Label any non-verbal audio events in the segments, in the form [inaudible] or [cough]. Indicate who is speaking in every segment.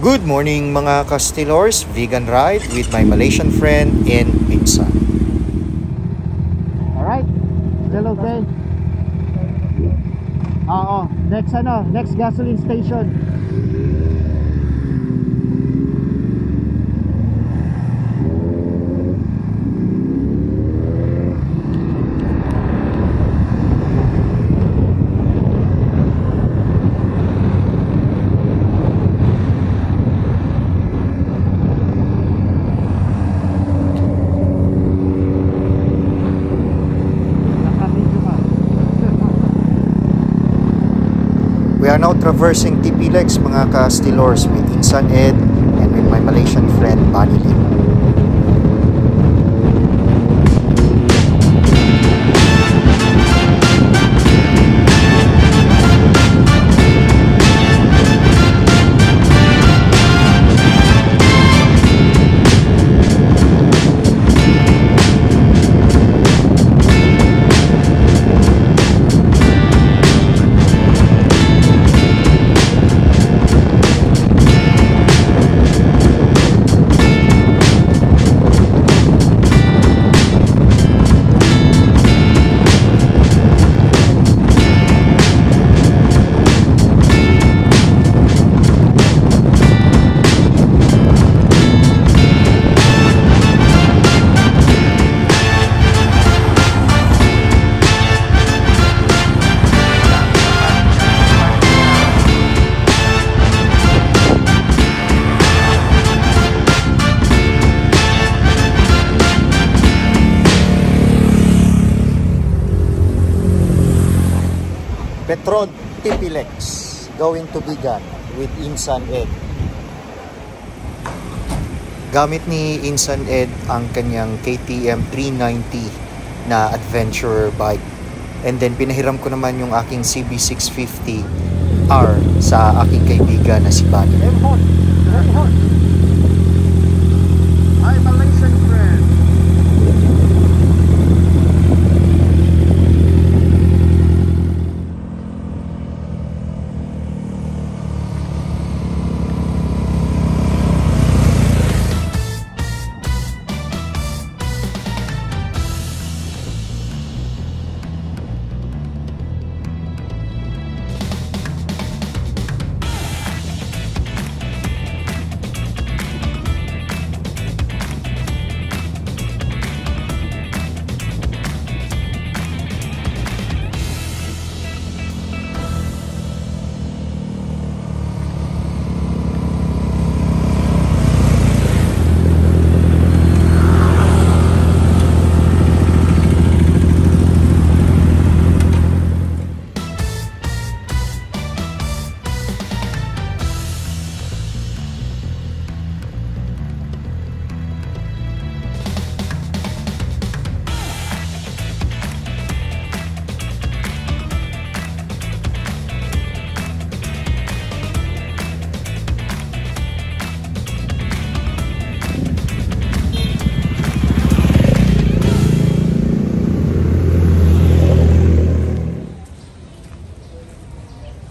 Speaker 1: Good morning mga Castilors, vegan ride with my Malaysian friend in Pinsan. Alright, still okay? Oo, next ano, next gasoline station. Now traversing Tipilex mga Castilors with Insan Ed and with my Malaysian friend Bunny Lim. Petron Tipilex going to Bigan with Insan Ed. Gamit ni Insan Ed ang kanyang KTM 390 na adventure bike. And then pinahiram ko naman yung aking CB650R sa aking kaibigan na si Bunny. Hi, Malaysian friend.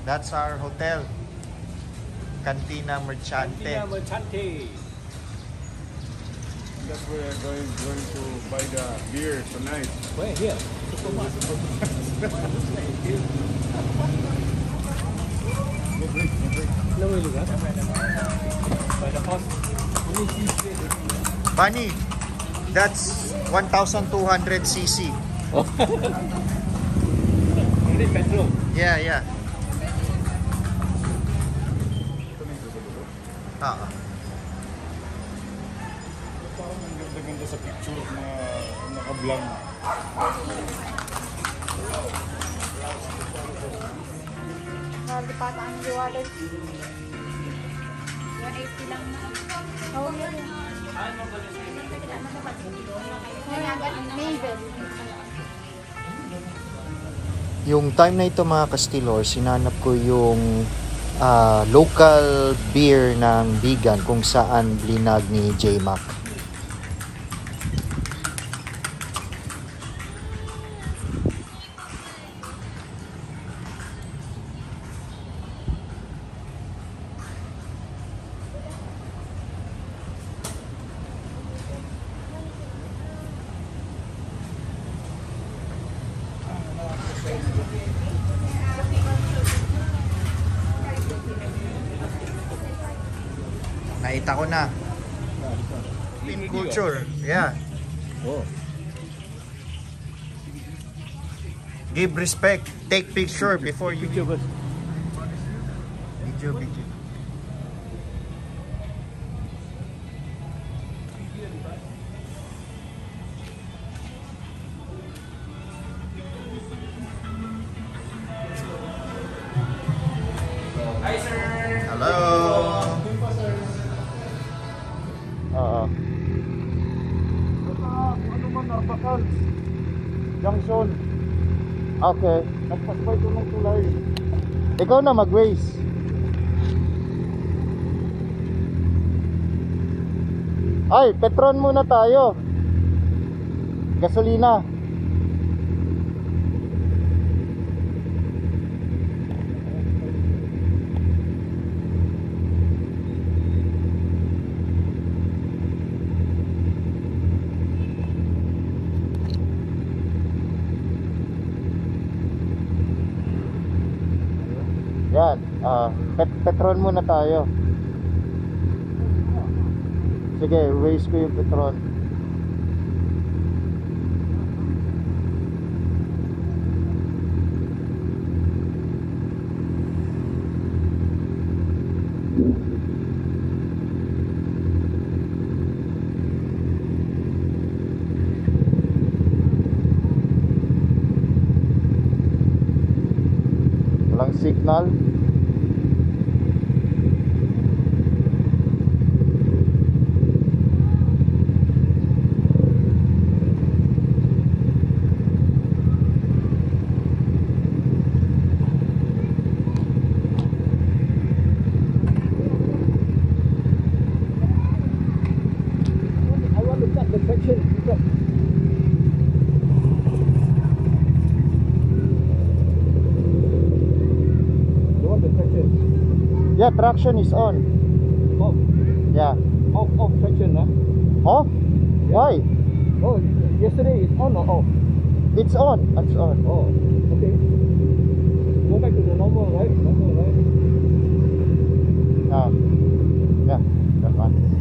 Speaker 1: That's our hotel. Cantina Merchante.
Speaker 2: Cantina Merchante.
Speaker 3: That's where we're going, going to buy the beer tonight.
Speaker 2: Where? Here. Supermarket.
Speaker 3: No break, no break.
Speaker 2: No way, lugar. By the cost. Only cheese
Speaker 1: Bunny, that's 1,200 cc.
Speaker 2: Only [laughs] petrol.
Speaker 1: Yeah, yeah. Ah,
Speaker 3: Parang ang ganda-ganda sa picture na naka-vlog.
Speaker 4: Grabe pa ang rewarded. 180 lang na. Oo, yun. Maven.
Speaker 1: yung time na ito mga Castilor, sinanap ko yung ah, local beer ng Bigan kung saan linag ni J
Speaker 5: Nakita ko na. Philippine culture. Yeah.
Speaker 2: Oh.
Speaker 5: Give respect. Take picture before you
Speaker 2: bus.
Speaker 5: video video. Okay.
Speaker 2: Nagpasbay ko ng tulay.
Speaker 5: Ikaw na mag-waste. Ay, Petron muna tayo. Gasolina. Yan, pet Petron muna tayo. Sige, waste ko yung Petron. Walang signal. Yeah, traction is on.
Speaker 2: Off.
Speaker 5: Yeah.
Speaker 2: Off, off section, huh?
Speaker 5: Off? Why?
Speaker 2: Oh, yesterday it's on or off?
Speaker 5: It's on. It's on.
Speaker 2: Oh, okay. Go back to the normal, right? Normal, right?
Speaker 5: Ah. Yeah, that one.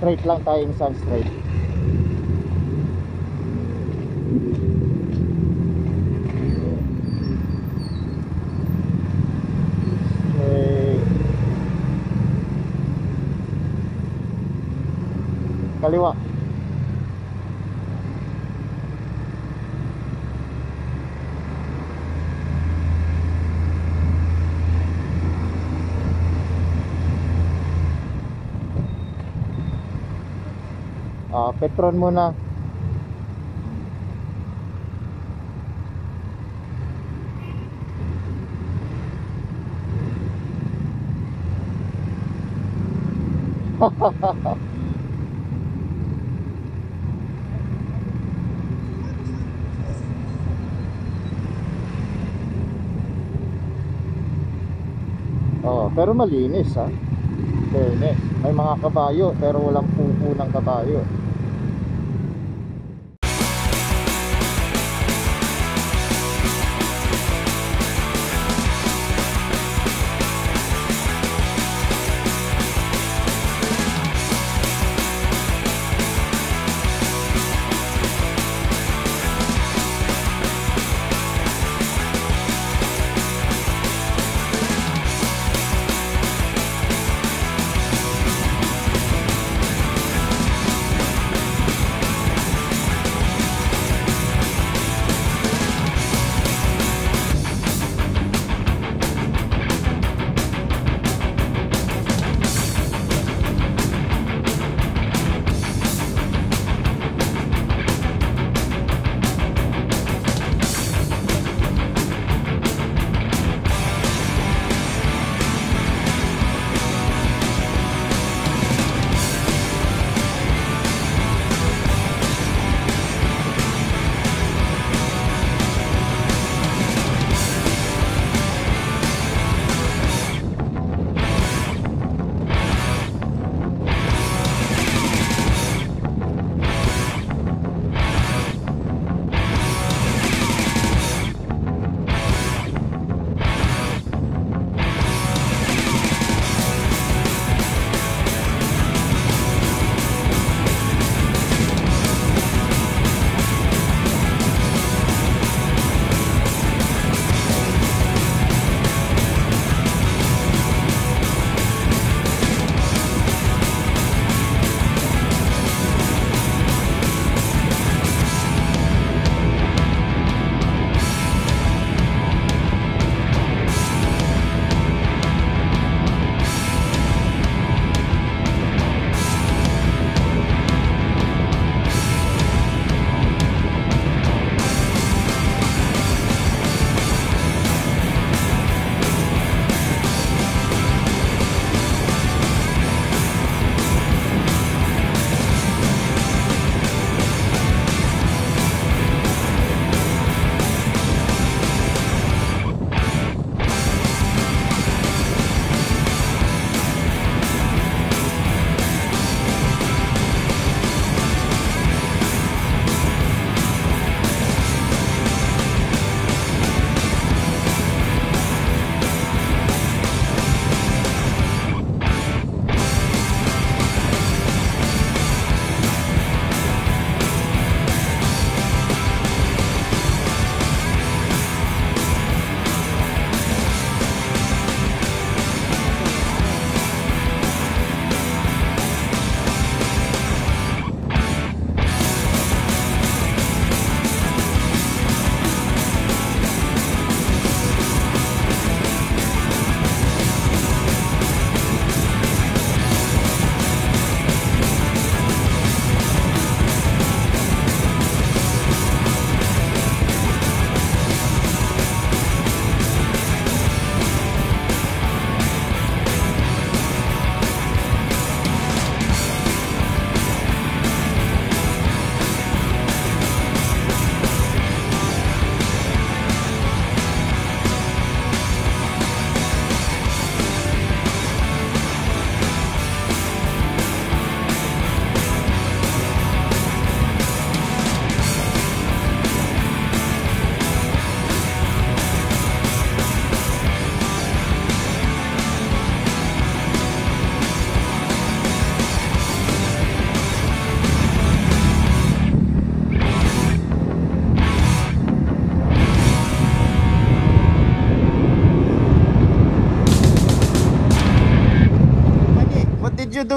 Speaker 5: Straight lang tayo straight. Straight. Kaliwa. Ah, Petron muna. [laughs] oh, pero malinis ha. Fairness. May mga kabayo pero walang pupo ng kabayo.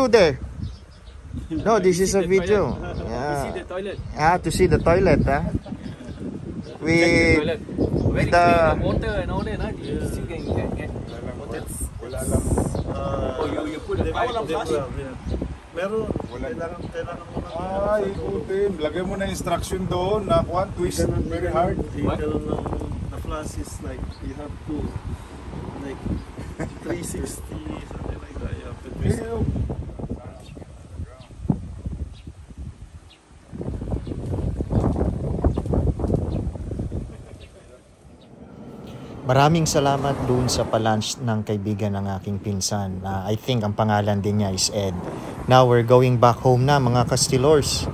Speaker 1: There. [laughs] No, this is a video.
Speaker 2: toilet. [laughs] You see the toilet.
Speaker 1: Ah, to see the toilet, huh?
Speaker 2: Check the
Speaker 1: With.
Speaker 2: Very
Speaker 1: the-
Speaker 2: the water and all that. Huh? You still can get, get water.
Speaker 3: Wala lang. Ah,
Speaker 2: Oh, you, you put a pipe
Speaker 3: walang
Speaker 2: there.
Speaker 3: flash. Meron. Kailangan, kailangan mo ng...
Speaker 6: Ay, ikutin. Lagay mo na instruction doon na kuhan, twist. Very hard.
Speaker 2: What?
Speaker 3: Ikaw ng the flash is like, you have to, like, [laughs] 360, something like that. You have to twist
Speaker 1: Maraming salamat doon sa palunch ng kaibigan ng aking pinsan. Ah, I think ang pangalan din niya is Ed. Now we're going back home na mga Castilors.